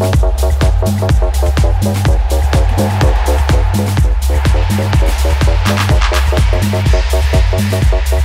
Thank you.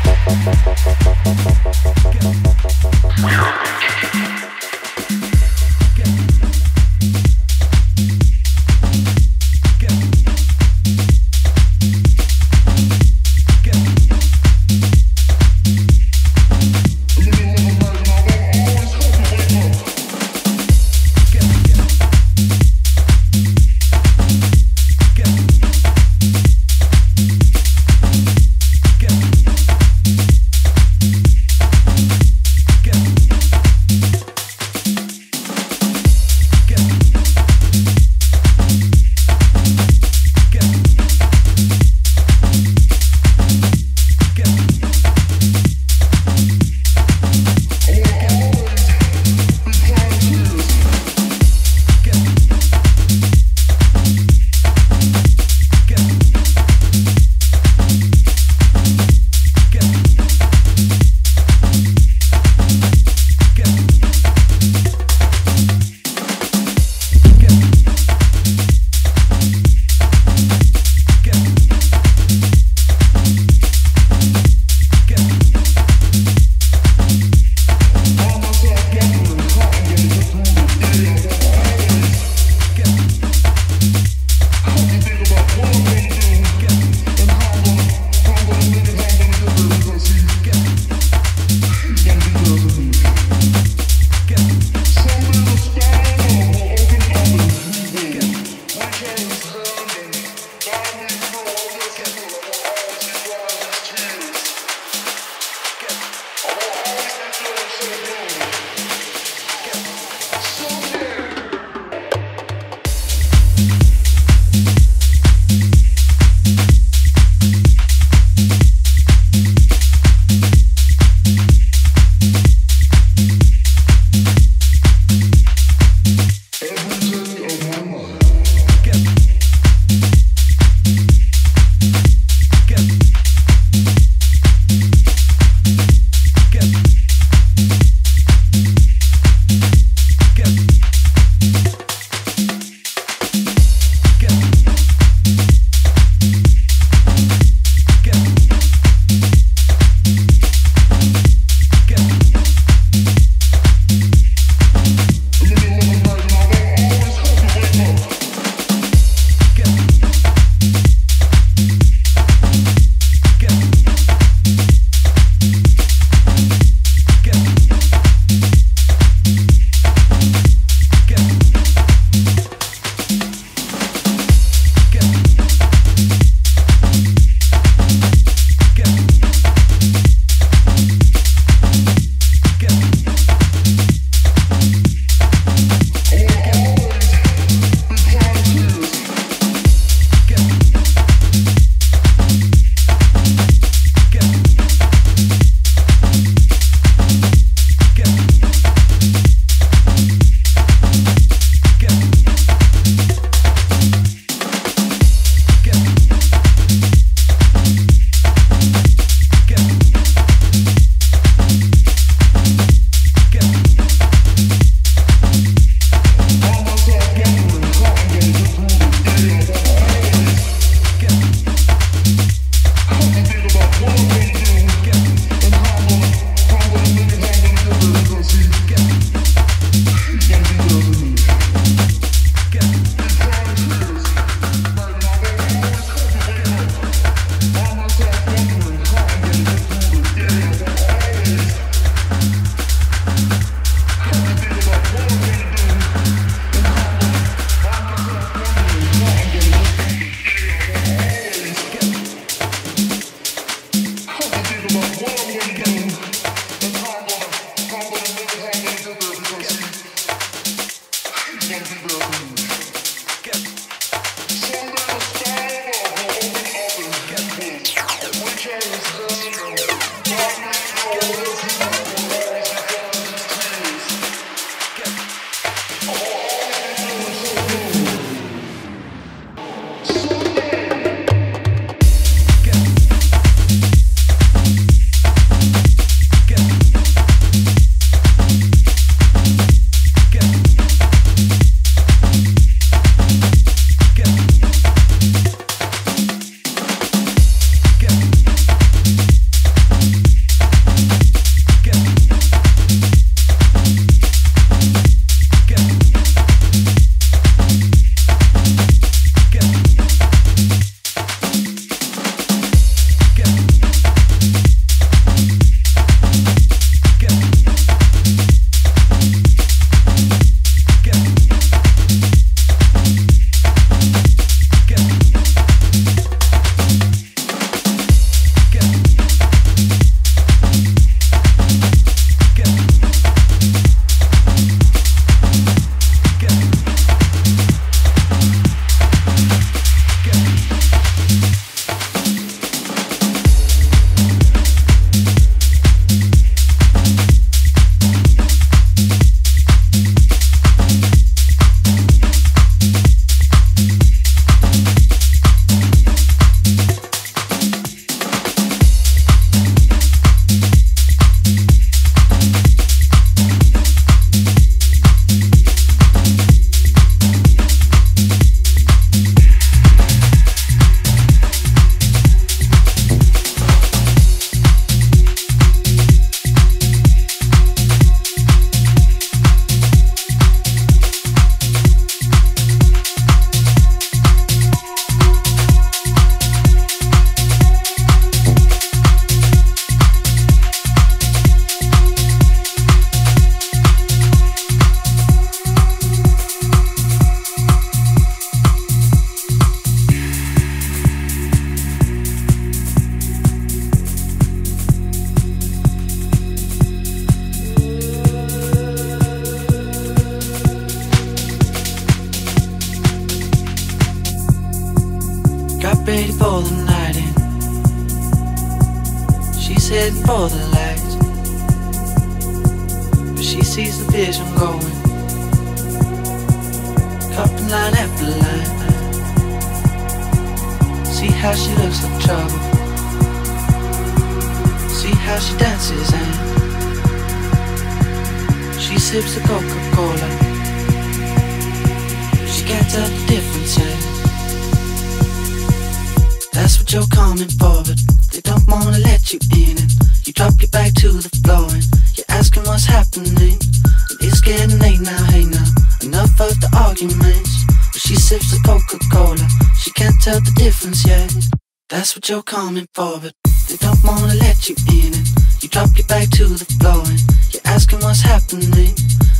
you're coming for, they don't wanna let you in. it. you drop your back to the floor and you're asking what's happening.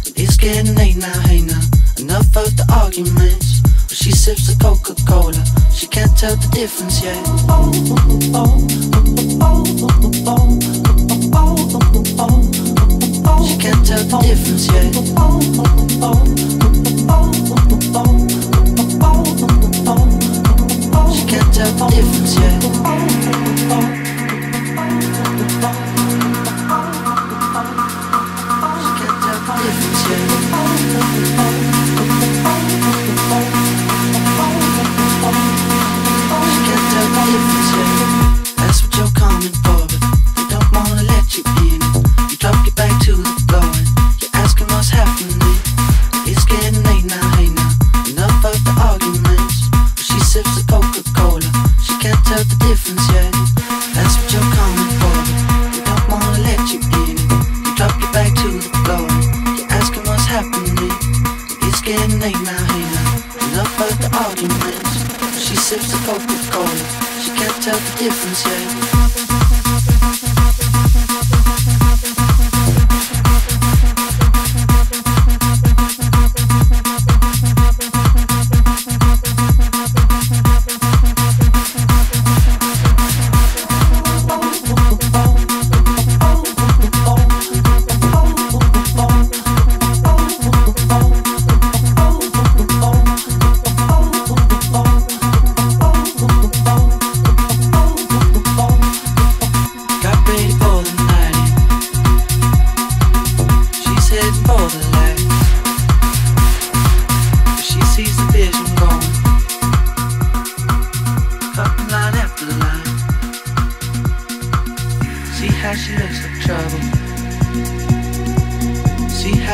And it's getting late now, hey now. Enough of the arguments. But she sips the Coca Cola, she can't tell the difference yet. She can't tell the difference yet.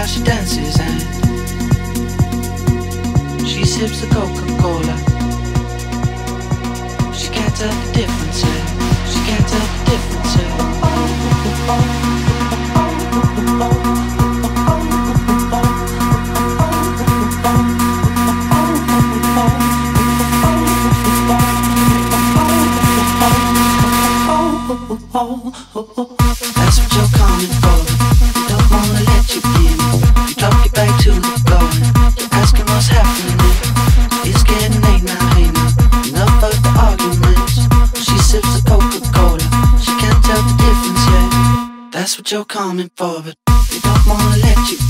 she dances and she sips a Coca-Cola. She can't tell the difference. Eh? She can't tell the difference. Eh? That's what you're coming for. you're coming for, but we don't wanna let you